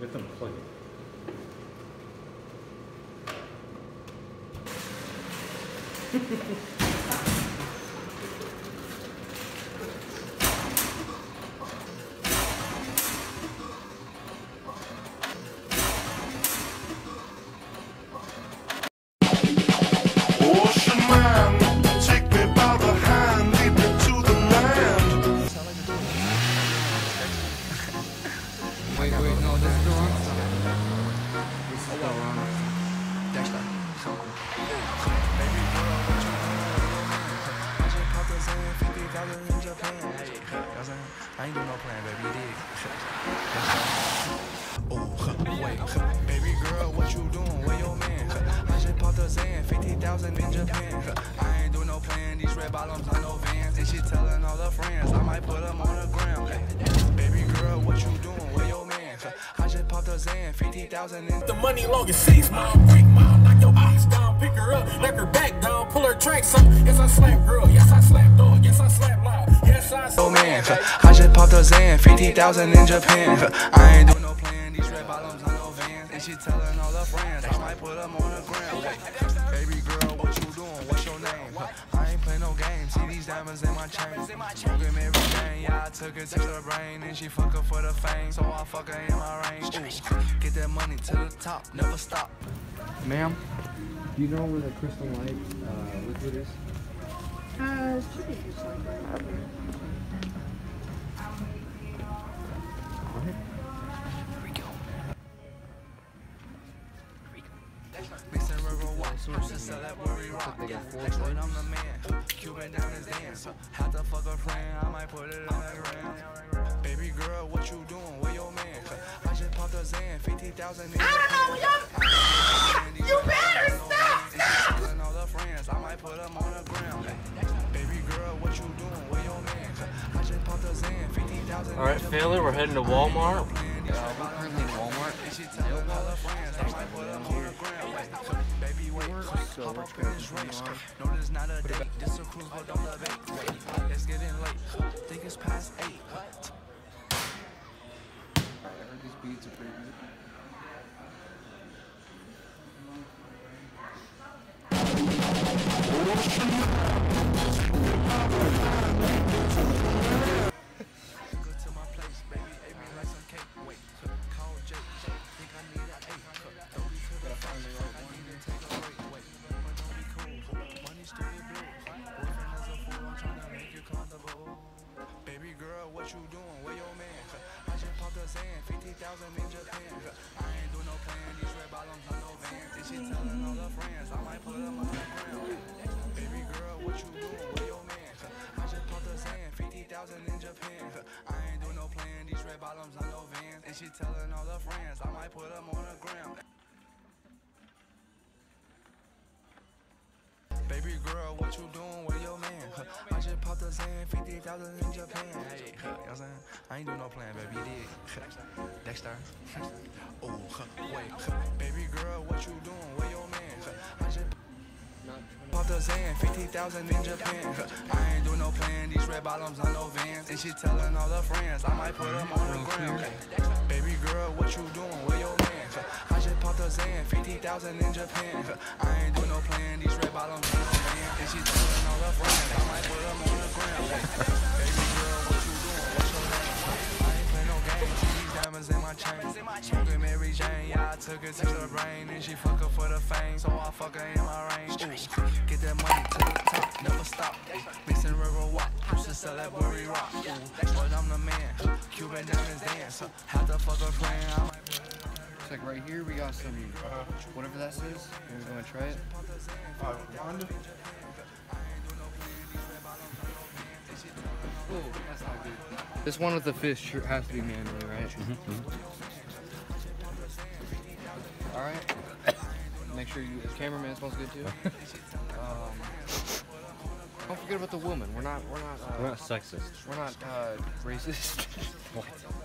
Get them plug it. Ocean 50,000 in Japan. I ain't do no plan, these red bottoms on no vans. And she telling all her friends, I might put them on the. Hey, baby girl, what you doing? Where your man? I just popped a Zan, 50,000 in The money long as six mile, break mile, knock your ass down, pick her up, knock her back down, pull her tracks up. Yes, I slap girl, yes, I slap dog, yes, I slap loud, yes, I Oh man, I just popped a Zan, 50,000 in Japan. I ain't do no plan, these red bottoms on no. And she telling all her friends, I might put them on the ground. Hey, baby girl, what you doing? What's your name? I ain't play no games, see these diamonds in my chain. Smoking Mary Jane, yeah, I took it to the brain. And she fuck her for the fame, so I fuck her in my range. Ooh, get that money to the top, never stop. Ma'am, do you know where the Crystal Light uh, liquid is? Uh, should be just like that. River walk, that worry rock. they got Next one. I'm the man. Cuban down his dance. How the fuck a friend? I might put it on the gram. Baby girl, what you doing? Where your man? I just popped a Zan, 50,000 in You better stop! Telling all the friends, I might put them on the ground. Baby girl, what you doing? Where your man? I just popped a Zan, 50,000 All right, family, we're heading to Walmart. Uh, she telling all her friends, I might put them on the ground. Baby, wait, So hop up in this race. No, this not a date. This a cruise, but don't love it. Wait, it's getting late. Think it's past eight. I heard these beats are pretty good. Go Zan, 50,000 in Japan. I ain't do no plan. These red bottoms on no. And she telling all her friends, I might put them on the ground. Baby girl, what you doing? Where your man? I just popped a Zan, 50,000 in Japan. I ain't do no plan. These red bottoms on no vans. And she telling all her friends, I might put them on the ground. Baby girl, what you doing just popped a Zan, 50,000 in Japan. Hey, you know what I'm saying? I ain't do no plan, baby, dig? Dexter. Oh, wait, baby girl, what you doing with your man? I just Popped a Zan, 50,000 in Japan. I ain't do no plan, these red bottoms on no vans. And she telling all her friends, I might put them on the ground. Baby girl, what you doing with your man? I just popped a Zan, 50,000 in Japan. I ain't do no plan, these red bottoms on no vans. And she telling all her friends, she fuck her for the fame, so I fuck her in my range. Ooh, get that money to the top, never stop. Mixing river walk, used to sell that worry rock. Ooh, but I'm the man, Cuban down his dance. How the fuck a friend? I might put it on the It's like right here we got some, whatever that says. We're gonna try it. That's not good. This one with the fish has to be manually, right? Mm-hmm, mm-hmm. All right. Make sure you, the cameraman smells good too. um, don't forget about the woman. We're not, we're not, uh, We're not sexist. we're not uh, racist.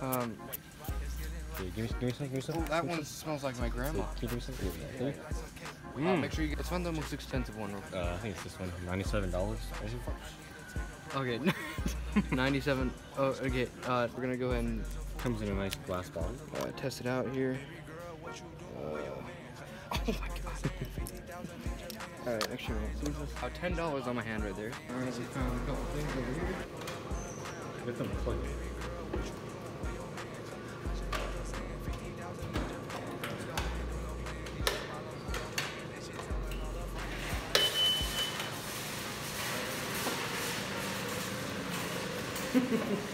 um, give me, give me some, give me some. that one smells like my grandma. Can you give me some? Here. Uh, make sure you get. Let's find the most expensive one. real quick. Uh, I think it's this one. Ninety-seven dollars. Okay, 97. Oh, okay. Uh, we're gonna go ahead and comes in a nice glass bottle. Uh, test it out here. Uh, oh my god. Alright, actually, oh, ten dollars on my hand right there. Alright, we found um, a couple things over here. Get them plug You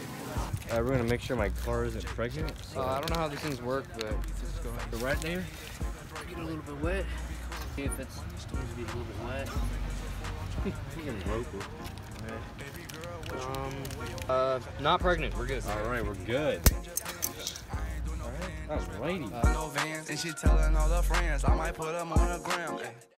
Uh, we're gonna make sure my car isn't pregnant. So uh, I don't know how these things work, but just go ahead. the right there. Get a little bit wet. See if it's needs to be a little bit wet. Freaking broke it. Um, uh, not pregnant. We're good. All right, we're good. All right, alrighty. No vans and she telling all her friends. I might put them on the gram. ay.